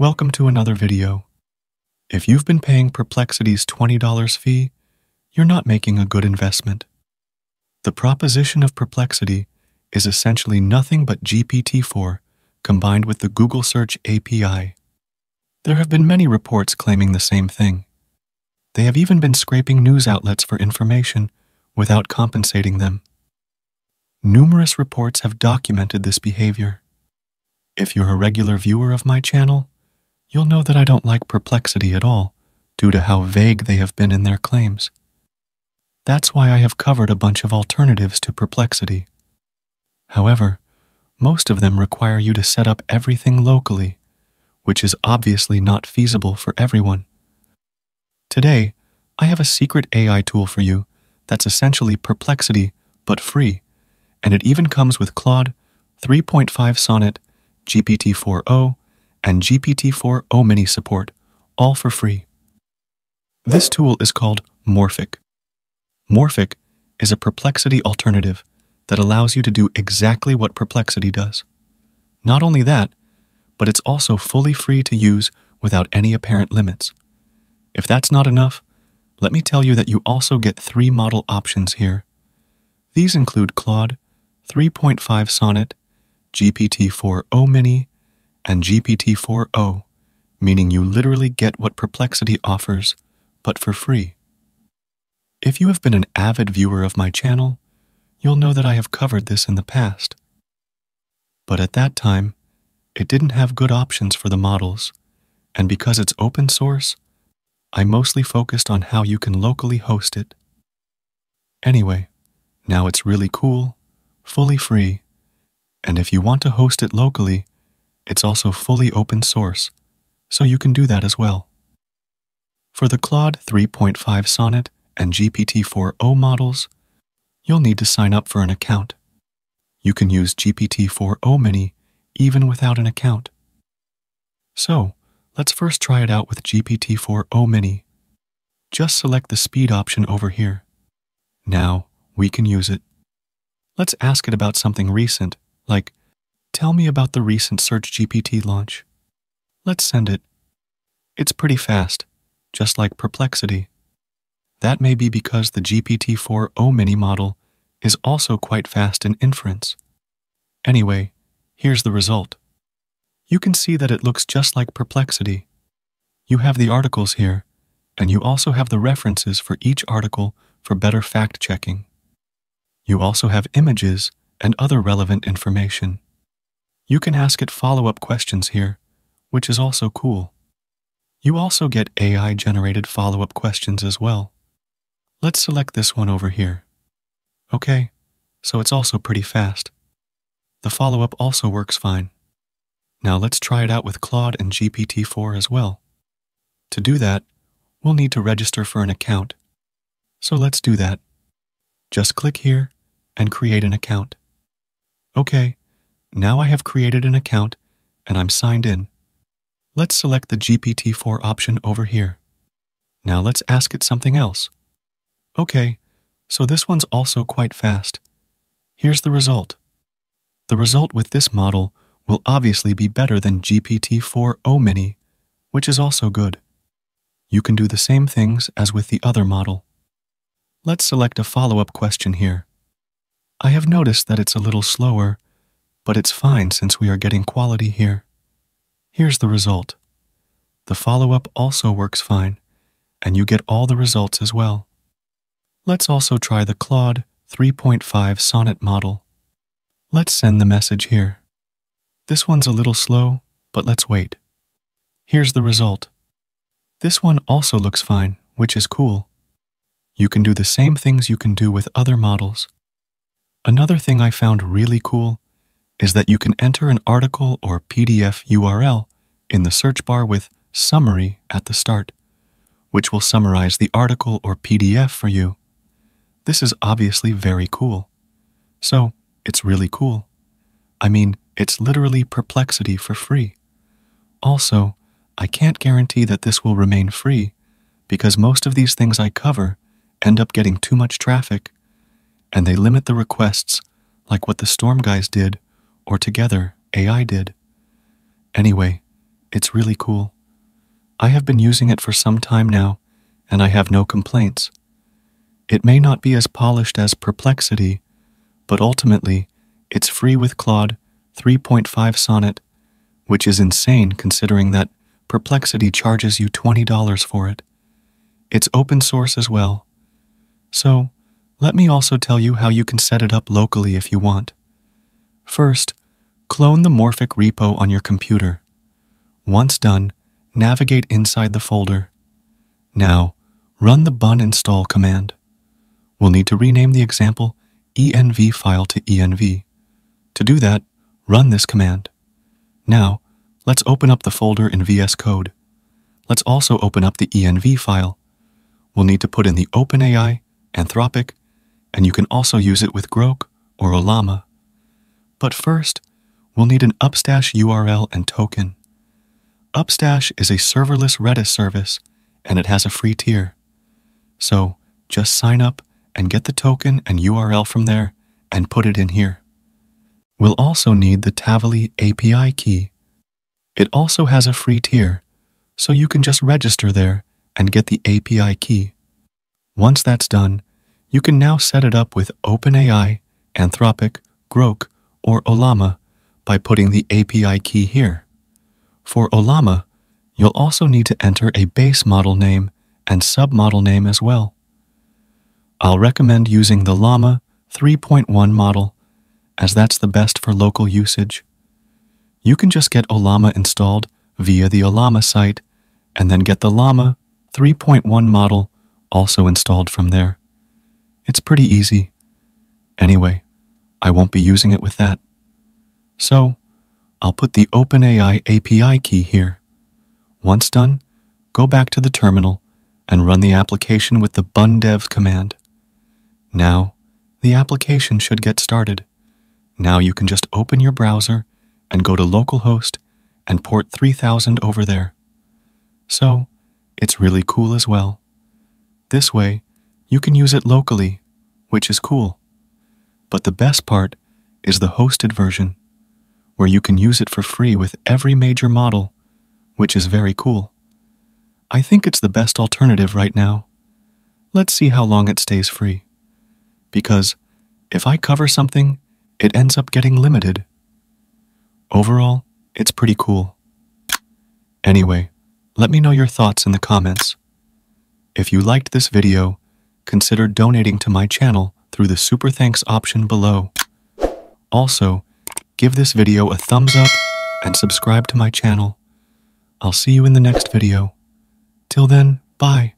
Welcome to another video. If you've been paying Perplexity's $20 fee, you're not making a good investment. The proposition of Perplexity is essentially nothing but GPT-4 combined with the Google Search API. There have been many reports claiming the same thing. They have even been scraping news outlets for information without compensating them. Numerous reports have documented this behavior. If you're a regular viewer of my channel, you'll know that I don't like Perplexity at all due to how vague they have been in their claims. That's why I have covered a bunch of alternatives to Perplexity. However, most of them require you to set up everything locally, which is obviously not feasible for everyone. Today, I have a secret AI tool for you that's essentially Perplexity but free, and it even comes with Claude, 3.5 Sonnet, GPT-4o, and GPT-4o Mini support, all for free. This tool is called Morphic. Morphic is a Perplexity alternative that allows you to do exactly what Perplexity does. Not only that, but it's also fully free to use without any apparent limits. If that's not enough, let me tell you that you also get three model options here. These include Claude, 3.5 Sonnet, GPT-4o Mini, and GPT-4o, meaning you literally get what Perplexity offers, but for free. If you have been an avid viewer of my channel, you'll know that I have covered this in the past. But at that time, it didn't have good options for the models, and because it's open source, I mostly focused on how you can locally host it. Anyway, now it's really cool, fully free, and if you want to host it locally, it's also fully open source, so you can do that as well. For the Claude 3.5 Sonnet and GPT-4o models, you'll need to sign up for an account. You can use GPT-4o Mini even without an account. So, let's first try it out with GPT-4o Mini. Just select the speed option over here. Now, we can use it. Let's ask it about something recent, like, tell me about the recent Search GPT launch. Let's send it. It's pretty fast, just like Perplexity. That may be because the GPT-4o Mini model is also quite fast in inference. Anyway, here's the result. You can see that it looks just like Perplexity. You have the articles here, and you also have the references for each article for better fact-checking. You also have images and other relevant information. You can ask it follow-up questions here, which is also cool. You also get AI-generated follow-up questions as well. Let's select this one over here. Okay, so it's also pretty fast. The follow-up also works fine. Now let's try it out with Claude and GPT-4 as well. To do that, we'll need to register for an account. So let's do that. Just click here and create an account. Okay, now I have created an account and I'm signed in. Let's select the GPT-4 option over here. Now let's ask it something else. Okay, so this one's also quite fast. Here's the result. The result with this model will obviously be better than GPT-4o Mini, which is also good. You can do the same things as with the other model. Let's select a follow-up question here. I have noticed that it's a little slower, but it's fine since we are getting quality here. Here's the result. The follow-up also works fine, and you get all the results as well. Let's also try the Claude 3.5 Sonnet model. Let's send the message here. This one's a little slow, but let's wait. Here's the result. This one also looks fine, which is cool. You can do the same things you can do with other models. Another thing I found really cool is that you can enter an article or PDF URL in the search bar with Summary at the start, which will summarize the article or PDF for you. This is obviously very cool. So, it's really cool. I mean, it's literally perplexity for free. Also, I can't guarantee that this will remain free because most of these things I cover end up getting too much traffic and they limit the requests like what the Storm guys did or together AI did. Anyway, It's really cool. I have been using it for some time now, and I have no complaints. It may not be as polished as Perplexity, but ultimately, it's free with Claude 3.5 Sonnet, which is insane considering that Perplexity charges you $20 for it. It's open source as well. So, let me also tell you how you can set it up locally if you want. First, clone the Morphic repo on your computer. Once done, navigate inside the folder. Now, run the bun install command. We'll need to rename the example env file to env. To do that, run this command. Now, let's open up the folder in VS Code. Let's also open up the env file. We'll need to put in the OpenAI, Anthropic, and you can also use it with Groq or Ollama. But first, we'll need an Upstash URL and token. Upstash is a serverless Redis service, and it has a free tier. So just sign up and get the token and URL from there and put it in here. We'll also need the Tavily API key. It also has a free tier, so you can just register there and get the API key. Once that's done, you can now set it up with OpenAI, Anthropic, Groq, or Ollama by putting the API key here. For Ollama, you'll also need to enter a base model name and submodel name as well. I'll recommend using the Llama 3.1 model, as that's the best for local usage. You can just get Ollama installed via the Ollama site and then get the Llama 3.1 model also installed from there. It's pretty easy. Anyway, I won't be using it with that. So, I'll put the OpenAI API key here. Once done, go back to the terminal and run the application with the bun dev command. Now, the application should get started. Now you can just open your browser and go to localhost and port 3000 over there. So, it's really cool as well. This way, you can use it locally, which is cool. But the best part is the hosted version, where you can use it for free with every major model, which is very cool. I think it's the best alternative right now. Let's see how long it stays free because if I cover something, it ends up getting limited. Overall, it's pretty cool. Anyway, let me know your thoughts in the comments. If you liked this video, consider donating to my channel through the super thanks option below. Also, give this video a thumbs up and subscribe to my channel. I'll see you in the next video. Till then, bye.